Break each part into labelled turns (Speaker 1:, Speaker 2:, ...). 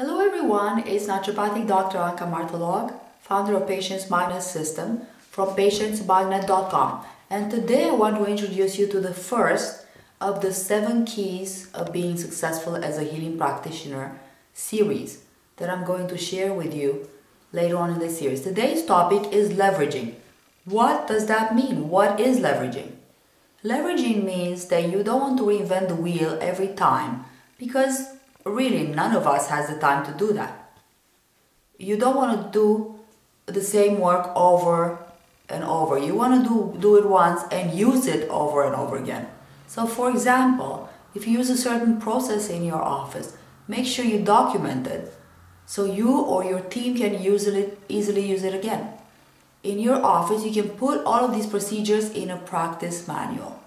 Speaker 1: Hello everyone, it's naturopathic Dr. Anca Martalog, founder of Patients Magnet System from patientsMagnet.com. And today I want to introduce you to the first of the seven keys of being successful as a healing practitioner series that I'm going to share with you later on in the series. Today's topic is leveraging. What does that mean? What is leveraging? Leveraging means that you don't want to reinvent the wheel every time because really none of us has the time to do that. You don't want to do the same work over and over. You want to do, do it once and use it over and over again. So for example, if you use a certain process in your office, make sure you document it so you or your team can it, easily use it again in your office, you can put all of these procedures in a practice manual.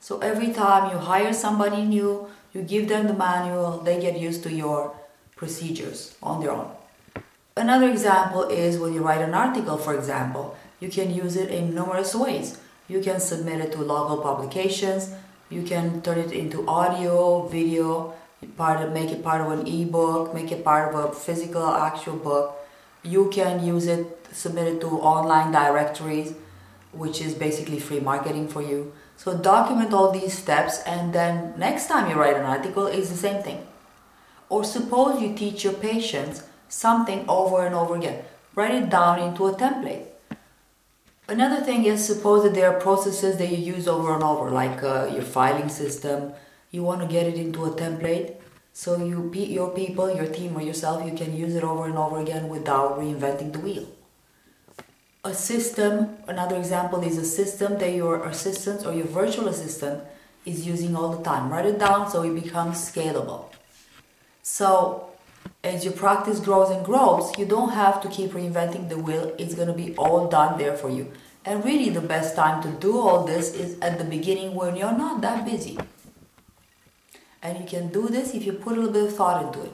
Speaker 1: So every time you hire somebody new, you give them the manual, they get used to your procedures on their own. Another example is when you write an article, for example, you can use it in numerous ways. You can submit it to local publications, you can turn it into audio, video, part of, make it part of an ebook, make it part of a physical actual book you can use it, submit it to online directories, which is basically free marketing for you. So document all these steps and then next time you write an article is the same thing. Or suppose you teach your patients something over and over again. Write it down into a template. Another thing is suppose that there are processes that you use over and over, like uh, your filing system. You want to get it into a template so you, your people, your team, or yourself, you can use it over and over again without reinventing the wheel. A system, another example is a system that your assistant or your virtual assistant is using all the time. Write it down so it becomes scalable. So as your practice grows and grows, you don't have to keep reinventing the wheel. It's going to be all done there for you. And really the best time to do all this is at the beginning when you're not that busy. And you can do this if you put a little bit of thought into it.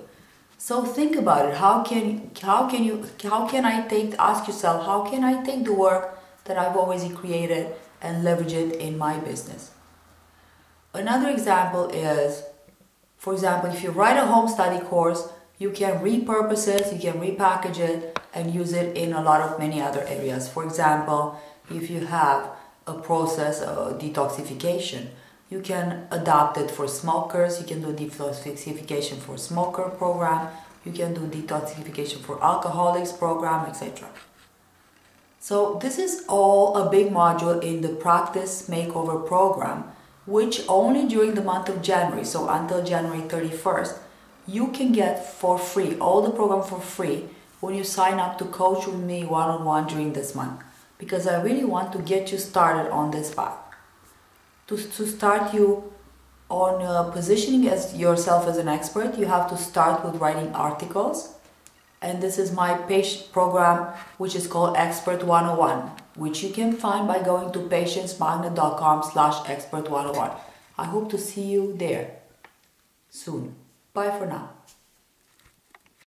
Speaker 1: So think about it. How can how can you how can I take ask yourself how can I take the work that I've always created and leverage it in my business? Another example is, for example, if you write a home study course, you can repurpose it, you can repackage it, and use it in a lot of many other areas. For example, if you have a process of detoxification, you can adopt it for smokers. You can do detoxification for smoker program. You can do detoxification for alcoholics program, etc. So this is all a big module in the practice makeover program, which only during the month of January, so until January 31st, you can get for free, all the program for free when you sign up to coach with me one-on-one during this month. Because I really want to get you started on this path to, to start you on uh, positioning as yourself as an expert, you have to start with writing articles. And this is my page program, which is called Expert 101, which you can find by going to patientsmagnet.com slash expert 101. I hope to see you there soon. Bye for now.